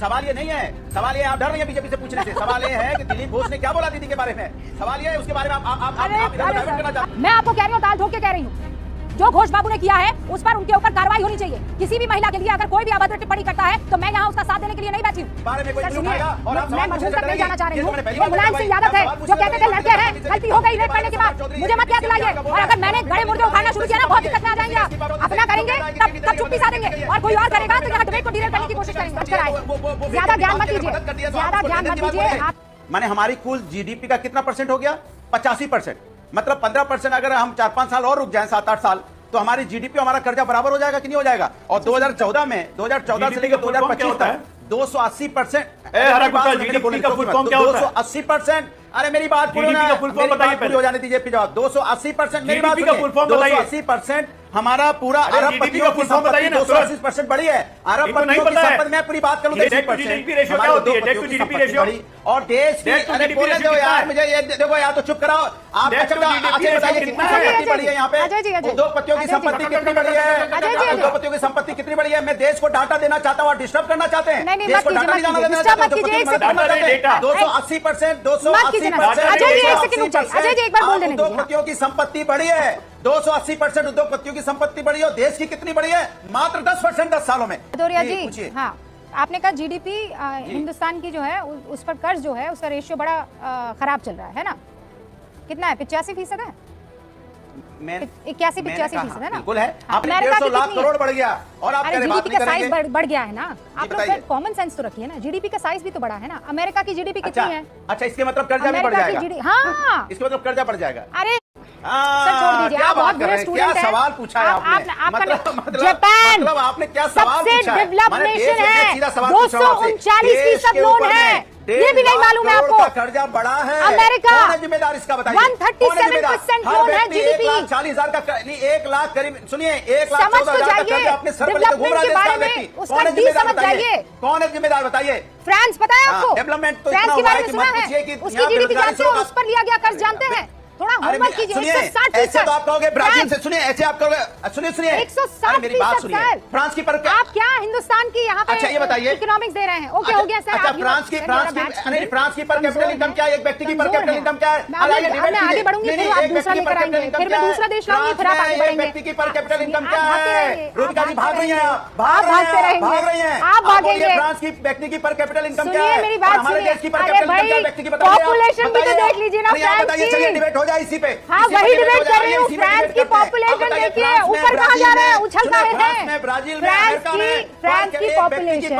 सवाल ये नहीं है। सवाल ये आप डर रहे हैं बीजेपी से पूछने से। सवाल ये है कि दिलीप घोष ने क्या बोला दीदी के बारे में? सवाल ये है उसके बारे में मैं आपको कह रही हूँ दाल धो के कह रही हूँ। जो घोष बाबू ने किया है उस पर उनके ऊपर कार्रवाई होनी चाहिए। किसी भी महिला के लिए अगर कोई भी अभद्र टिप्पणी करता है तो मैं यहाँ उसका साथ देने के लिए नहीं बैठी हूँ। मैं मज़बूत तक नहीं जाना चाह रही हूँ। तो मुलायम सिंह यादव है जो कहते थे लड़के हैं गलती हो गई रेप के बाद। मुझे मत याद दिलाइए और अगर मैंने गड़े मुर्गे उठाना शुरू किया ना बहुत दिक्कत में आ जाएँगे अपना करेंगे तब तब चुप्पी साधेंगे और कोई और करेगा तो डीलर बनने की कोशिश करेंगे। ज़्यादा हमारी कुल जीडीपी का कितना परसेंट हो गया? पचासी परसेंट मतलब पंद्रह परसेंट अगर हम चार पाँच साल और रुक जाए सात आठ साल तो हमारी जीडीपी हमारा कर्जा बराबर हो जाएगा कि नहीं हो जाएगा? और 2014 में 2014 से लेकर 2025 तक 280 परसेंट दो सौ अस्सी परसेंट अरे मेरी बात फुल पूरी हो जाने दीजिए फिर जवाब दो सौ अस्सी परसेंट मेरी बात का फुल बताइए। अस्सी परसेंट हमारा पूरा अरब पतियों दो सौ अस्सी परसेंट बड़ी है। अरब पतियों मैं पूरी बात करूँ और देश की तो यार मुझे ये देखो यार तो चुप कराओ। आप अच्छा बताइए है? यहाँ पे? दो पतियों की संपत्ति कितनी बड़ी है? दो पतियों की संपत्ति कितनी बड़ी है मैं देश को डाटा देना चाहता हूँ और डिस्टर्ब करना चाहते हैं। देश को डाटा देना चाहते दो सौ अस्सी परसेंट दो सौ अस्सी उद्योगपतियों की संपत्ति बढ़ी है। 280 परसेंट उद्योगपतियों की संपत्ति बढ़ी है देश की कितनी बढ़ी है? मात्र 10 परसेंट दस सालों में। भदौरिया जी डी हाँ। आपने कहा जीडीपी हिंदुस्तान की जो है उस पर कर्ज जो है उसका रेशियो बड़ा खराब चल रहा है ना? कितना है? पिचासी फ़ीसद है? इक्यासी पिचासी फ़ीसद है ना? बिल्कुल है। हाँ, लाख करोड़ बढ़ गया और आप अरे जीडीपी का साइज़ बढ़ गया है ना? आप लोग कॉमन सेंस तो रखिए ना। जीडीपी का साइज़ भी तो है ना। अमेरिका की जीडीपी कितनी अच्छा, है? अच्छा इसके मतलब कर्जा भी बढ़ जाएगा। हाँ। इसके मतलब कर्जा बढ़ जाएगा। अरे सवाल पूछा आपने? क्या सवाल ये भी नहीं मालूम है आपको। कर्जा बड़ा है। अमेरिका जिम्मेदार इसका बताइए? लोन है जीडीपी चालीस हज़ार का एक लाख करीब सुनिए एक लाख समझ तो जाइए। अपने के बारे में उसका कौन है जिम्मेदार बताइए? फ्रांस बताया आपको। डेवलपमेंट तो फ्रांस के बारे में सुना है। उसकी जीडीपी जानते हो उस पर लिया गया कर्ज जानते हैं। थोड़ा कीजिए तो आप कहोगे ब्राज़ील से सुनिए ऐसे आप कहोगे सुनिए सुनिए। एक सौ साठ मेरी बात सुनिए। फ्रांस की पर आप क्या हिंदुस्तान की यहाँ अच्छा ये बताइए। इकोनॉमिक दे रहे हैं? ओके अच्छा, हो गया सर अच्छा, फ्रांस की फ्रांस की फ्रांस की पर कैपिटल इनकम क्या एक व्यक्ति की पर कैपिटल इनकम क्या है? आगे बढ़ूँगी फिर दूसरा देश लाऊँगी व्यक्ति की पर कैपिटल इनकम क्या है? रोजगारी भाग रही है भाग रहे हैं भाग रही है। आप भागेंगे फ्रांस की व्यक्ति की पर कैपिटल इनकम क्या है? मेरी बात सुनिए। पॉपुलेशन भी तो देख लीजिए ना बताइए चलिए डिबेट हो? जाए इसी पे। हाँ वही डिबेट कर रही हूँ। फ्रांस की पॉपुलेशन देखिए ऊपर कहाँ जा रहे हैं? उछल मतलब रहे हैं। ब्राज़ील फ्रांस की फ्रांस की पॉपुलेशन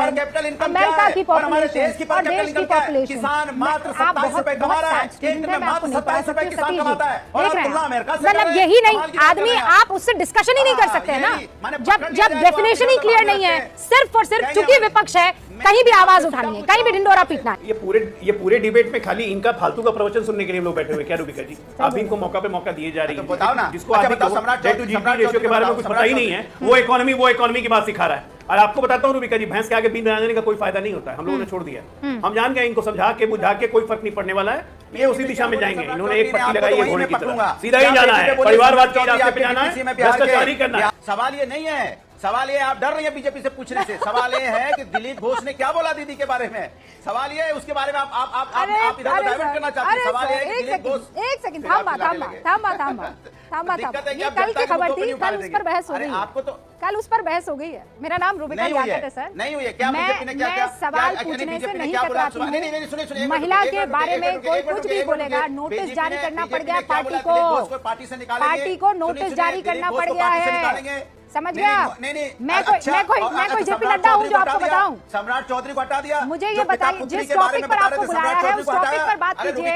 अमेरिका की पॉपुलेशन और देश की पॉपुलेशन किसान मात्र सत्ताईस रूपए कमा रहा है मात्र सत्ताईस रूपए किसान कमाता है। मतलब यही नहीं आदमी आप। उससे डिस्कशन ही नहीं कर सकते है ना जब जब डेफिनेशन ही क्लियर नहीं है सिर्फ़ और सिर्फ़ चूँकि विपक्ष है कहीं भी आवाज़ उठानी है कहीं भी ढिंडोरा पीटना है। ये पूरे ये पूरे डिबेट में खाली इनका फालतू का प्रवचन सुनने के लिए लोग बैठे हुए क्या रूपिका जी? आप इनको मौका पे मौका दिए जा रही है। बताओ ना। जिसको रेशियो के बारे में कुछ पता ही नहीं है। वो इकोनॉमी वो इकोनॉमी की बात सिखा रहा है। और आपको बताता हूँ रूबिका जी भैंस के आगे बीन बनाने का कोई फ़ायदा नहीं होता है। हम लोगों ने हम्म। छोड़ दिया हम्म। हम जान गए इनको समझा के बुझा के कोई फ़र्क नहीं पड़ने वाला है। ये उसी दिशा में जाएँगे। इन्होंने एक पट्टी लगाई है घोड़े की तरह। सीधा ही जाना है। परिवारवाद के रास्ते पे जाना है। सवाल ये नहीं है। सवाल ये आप डर रही है बीजेपी से पूछने से। सवाल ये है कि दिलीप घोष ने क्या बोला दीदी के बारे में? सवाल ये है उसके बारे में आप आप आप अरे, आप इधर डाइवर्ट करना चाहते हैं। सवाल ये है कि दिलीप घोष एक सेकंड थाम बात थाम बात थाम बात ये कल की खबर थी कल उस पर बहस हो गई। आपको तो कल उस पर बहस हो गई है। मेरा नाम रूबिका यादव है। सर। नहीं हुई है। क्या मैं, ने क्या, मैं सवाल पूछने से नहीं कतराती हूँ। महिला के बारे में कोई कुछ भी बोलेगा नोटिस जारी करना पड़ गया पार्टी को पार्टी को नोटिस जारी करना पड़ गया है। समझ गया नहीं नहीं मैं मैं कोई मैं कोई जेपी नड्डा हूँ जो आपको बताऊँ? सम्राट चौधरी को हटा दिया। मुझे ये बताइए जिस टॉपिक पर आपको बुलाया है उस टॉपिक पर बात कीजिए।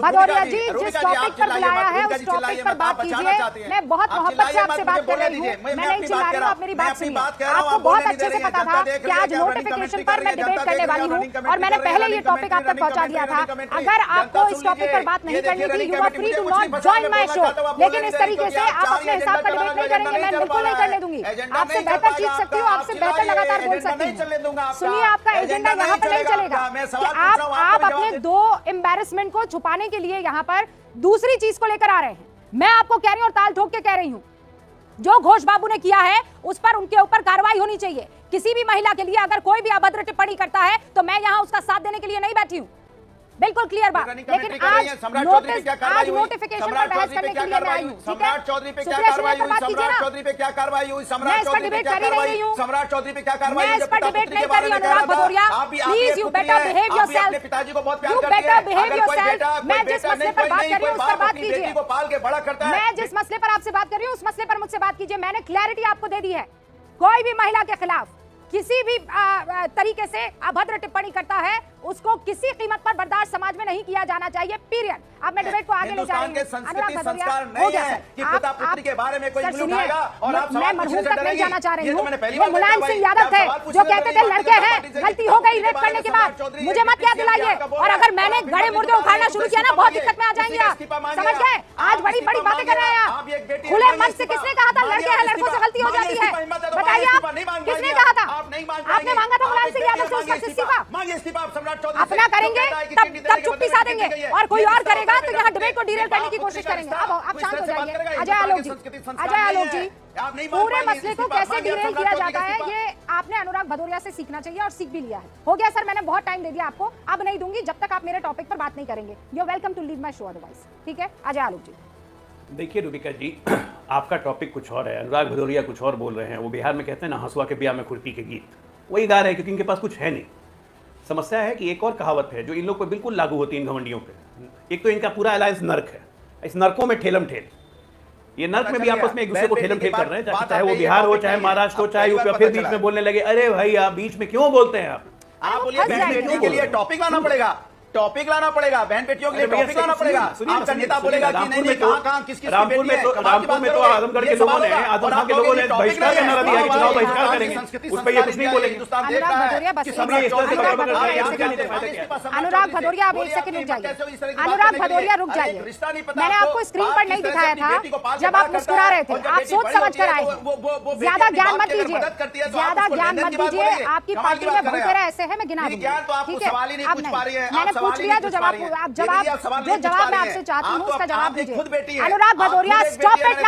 भदौरिया जी जिस टॉपिक पर बुलाया है उस टॉपिक पर बात कीजिए। मैं बहुत मोहब्बत से आपसे बात कर रही हूँ। मैं नहीं चिल्ला रही हूँ। आप मेरी बात सुनिए आपको बहुत अच्छे से पता था कि आज नोटिफिकेशन पर मैं डिबेट करने वाली हूँ। और मैंने पहले ये टॉपिक आप तक पहुँचा दिया था अगर आपको इस टॉपिक पर बात नहीं करनी थी you are free to not join my show लेकिन इस तरीके से आप अपने हिसाब का डिबेट नहीं करेंगे मैं बिल्कुल नहीं करने दूँगी। आपसे बेहतर जीत सकती हूँ आपसे बेहतर लगातार बोल सकती हूँ। सुनिए आपका एजेंडा यहाँ पर नहीं चलेगा कि आप आप अपने दो एम्बेरसमेंट को छुपाने के लिए यहाँ पर दूसरी चीज़ को लेकर आ रहे हैं। मैं आपको कह रही हूँ और ताल ठोक के कह रही हूँ जो घोष बाबू ने किया है उस पर उनके ऊपर कार्रवाई होनी चाहिए। किसी भी महिला के लिए अगर कोई भी अभद्र टिप्पणी करता है तो मैं यहाँ उसका साथ देने के लिए नहीं बैठी हूँ। बिल्कुल क्लियर बात। लेकिन आज है, सम्राट चौधरी पे नोटिस आज नोटिफिकेशन पर बहस करने के लिए मैं आई हुई? हूँ? सम्राट चौधरी पे क्या कार्रवाई हुई? सम्राट चौधरी पे क्या कार्रवाई हुई? सम्राट चौधरी पे क्या कार्रवाई नहीं हूँ। सम्राट चौधरी पे क्या कार्रवाई मैं हुई? इस जब पर डिबेट नहीं कर रही में हूँ, Anurag Bhadauria. Please you better behave yourself पिताजी को बहुत प्यार करती बेटर बिहेव योरसेल्फ मैं जिस मसले पर बात कर रही हूँ उस पर बात कीजिए। को पाल के बड़ा करता है। मैं जिस मसले पर आपसे बात कर रही हूँ उस मसले पर मुझसे बात कीजिए। मैंने क्लैरिटी आपको दे दी है। कोई भी महिला के खिलाफ किसी भी तरीके से अभद्र टिप्पणी करता है उसको किसी कीमत पर बर्दाश्त समाज में नहीं किया जाना चाहिए पीरियड अब मैं डिबेट को आगे ले जा हिंदुस्तान रही के संस्कृति अनुराग भदौरिया, संस्कार नहीं गया सर। कि आप- पिता पुत्री आप- के बारे में कोई सर, उंगली सुनिए, उठाएगा और मैं- आप मैं सवाल मरहूम तक नहीं जाना चाह रही तो हूँ। वो मुलायम सिंह यादव थे जो कहते थे लड़के हैं गलती हो गई रेप करने के बाद। मुझे मत याद दिलाइए। और अगर मैंने गड़े मुर्दे उखाड़ना शुरू किया ना बहुत दिक्कत में आ जाएँगे आप समझ गए? आज बड़ी बड़ी बातें कर रहे हैं। आप। खुले मन से किसने कहा था लड़के हैं लड़कों से गलती हो जाती है। बताइए आप किसने कहा था आपने मांगा था मुलायम सिंह यादव से उसका इस्तीफा अपना करेंगे तब तब चुप्पी साधेंगे। और कोई और करेगा तो यहाँ डिबेट को डिरेल करने की कोशिश करेंगे। अब आप शांत हो जाइए। अजय आलोक जी अजय आलोक जी पूरे मसले को कैसे डिरेल किया जाता है ये आपने अनुराग भदौरिया से सीखना चाहिए और सीख भी लिया है। हो गया सर मैंने बहुत टाइम दे दिया आपको। अब नहीं दूँगी जब तक आप मेरे टॉपिक पर बात नहीं करेंगे। You welcome to leave my show otherwise ठीक है? अजय आलोक जी। देखिए रूबिका जी आपका टॉपिक कुछ और है। अनुराग भदौरिया कुछ और बोल रहे हैं। वो बिहार में कहते हैं ना हंसुआ के ब्याह में खुरपी के गीत। वही गा रहे हैं क्योंकि इनके पास कुछ है नहीं। समस्या है कि एक और कहावत है जो इन लोग पर बिल्कुल लागू होती है इन घमंडियों पर एक तो इनका पूरा अलायंस नर्क है। इस नर्कों में ठेलम ठेल। ये नर्क में भी आपस में एक दूसरे को ठेलम ठेल कर रहे हैं चाहे वो बिहार हो चाहे महाराष्ट्र हो चाहे यूपी फिर बीच में बोलने लगे अरे भाई आप बीच में क्यों बोलते हैं आप? आप बोलिए के लिए टॉपिक लाना पड़ेगा। टॉपिक लाना पड़ेगा बहन बेटियों के लिए टॉपिक लाना पड़ेगा। आपका नेता बोलेगा कि नहीं में नहीं तो- कहाँ कहाँ किस किस रामपुर में तो रामपुर में तो आजमगढ़ के लोगों ने आजमगढ़ के लोगों ने बहिष्कार का नारा दिया कि चुनाव बहिष्कार करेंगे। उस पर ये कुछ नहीं बोलेंगे। अनुराग भदौरिया बस सम्राट एक चौधरी अनुराग बराबर भदौरिया कर एक रहे हैं, है? अनुराग भदौरिया आप एक सेकंड रुक जाइए अनुराग भदौरिया रुक जाइए। मैंने आपको। स्क्रीन पर नहीं दिखाया था। जब आप मुस्कुरा रहे थे आप सोच समझ कर आए ज़्यादा ज्ञान मत दीजिए ज़्यादा ज्ञान मत दीजिए आपकी पार्टी में बहुत तेरह ऐसे है मैं गिना दूँगी ठीक है अब नहीं मैंने पूछ लिया जो जवाब आप जवाब जो जवाब मैं आपसे चाहती हूँ उसका जवाब दीजिए। अनुराग भदौरिया स्टॉप इट